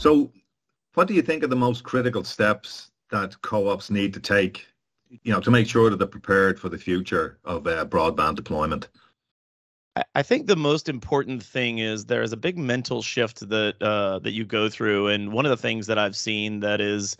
So, what do you think are the most critical steps that co-ops need to take, you know, to make sure that they're prepared for the future of uh, broadband deployment? I think the most important thing is there is a big mental shift that uh, that you go through, and one of the things that I've seen that is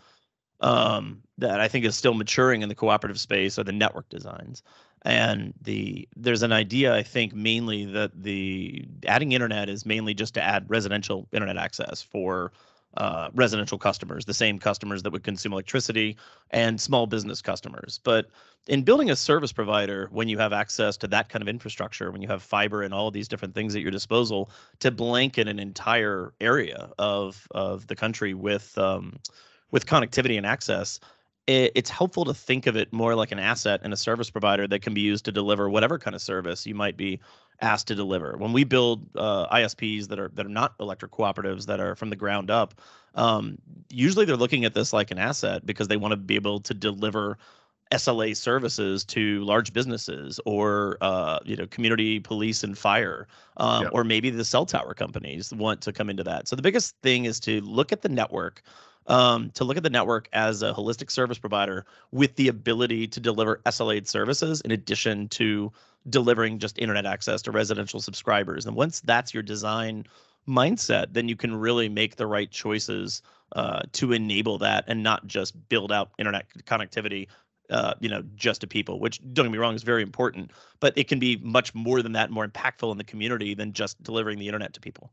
um, that I think is still maturing in the cooperative space are the network designs. And the there's an idea I think mainly that the adding internet is mainly just to add residential internet access for uh, residential customers, the same customers that would consume electricity, and small business customers. But in building a service provider, when you have access to that kind of infrastructure, when you have fiber and all of these different things at your disposal, to blanket an entire area of of the country with um, with connectivity and access, it, it's helpful to think of it more like an asset and a service provider that can be used to deliver whatever kind of service you might be asked to deliver. When we build uh, ISPs that are that are not electric cooperatives that are from the ground up, um, usually they're looking at this like an asset because they want to be able to deliver SLA services to large businesses or uh, you know community police and fire, um, or maybe the cell tower companies want to come into that. So the biggest thing is to look at the network um, to look at the network as a holistic service provider with the ability to deliver SLA services in addition to delivering just internet access to residential subscribers. And once that's your design mindset, then you can really make the right choices uh, to enable that and not just build out internet connectivity. Uh, you know, just to people, which don't get me wrong is very important, but it can be much more than that, more impactful in the community than just delivering the internet to people.